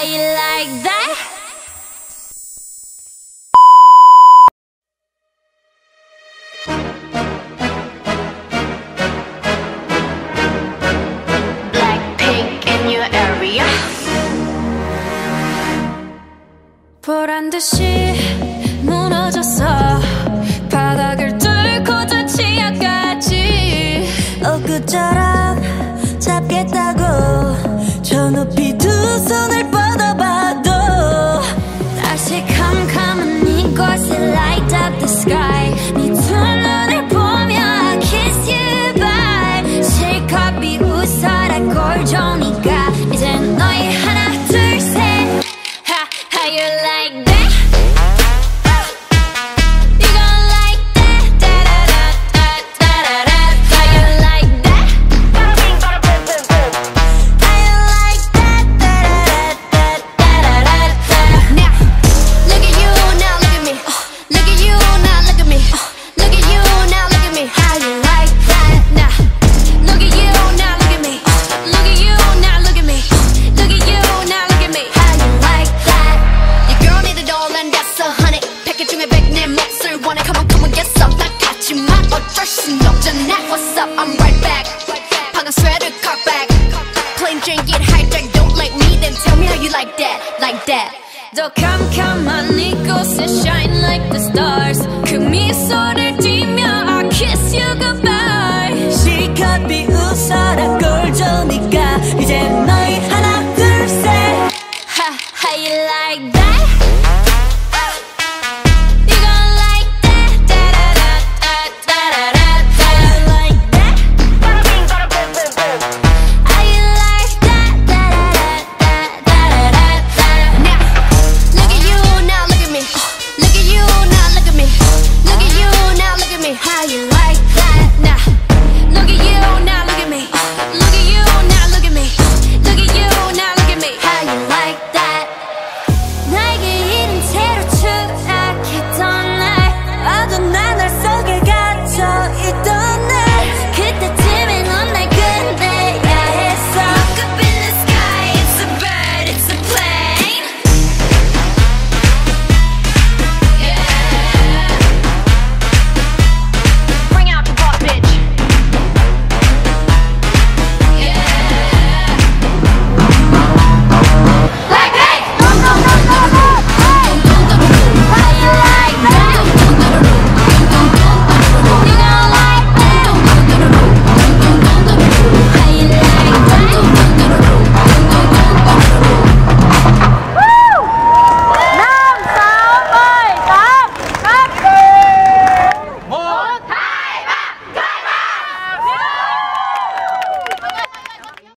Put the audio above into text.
how you like that? 보란 듯이 무너졌어. 바닥을 뚫고 저 지하까지 엊그처럼 잡겠다고 저 높이 lounge get hijacked. Don't like me, then tell me how you like that, like that. 더 캄캄한 이곳에 shine like the stars. 그 미소를 띠며 I kiss you goodbye. 시컷 비웃어라 꼴조니까 이제 너희 하나 둘 셋. Ha ha you like that.